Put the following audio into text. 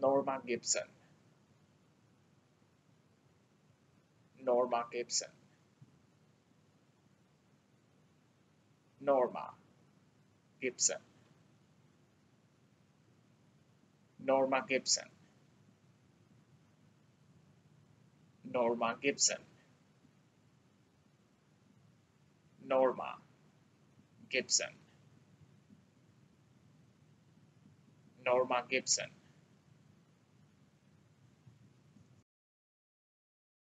Norma Gibson. Norma Gibson. Norma Gibson. Norma Gibson. Norma Gibson. Norma Gibson. Norma Gibson.